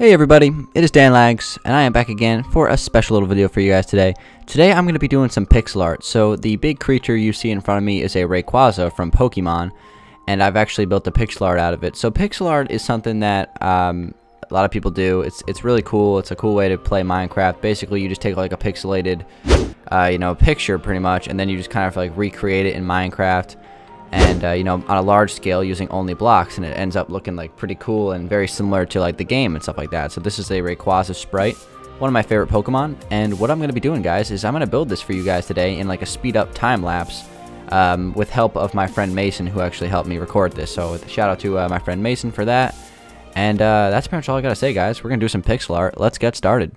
Hey everybody, it is Dan Lags, and I am back again for a special little video for you guys today. Today I'm going to be doing some pixel art. So the big creature you see in front of me is a Rayquaza from Pokemon, and I've actually built the pixel art out of it. So pixel art is something that um, a lot of people do. It's it's really cool. It's a cool way to play Minecraft. Basically, you just take like a pixelated, uh, you know, picture pretty much, and then you just kind of like recreate it in Minecraft and uh, you know on a large scale using only blocks and it ends up looking like pretty cool and very similar to like the game and stuff like that. So this is a Rayquaza sprite one of my favorite Pokemon and what I'm gonna be doing guys is I'm gonna build this for you guys today in like a speed up time lapse um, with help of my friend Mason who actually helped me record this. So shout out to uh, my friend Mason for that and uh, that's pretty much all I gotta say guys. We're gonna do some pixel art. Let's get started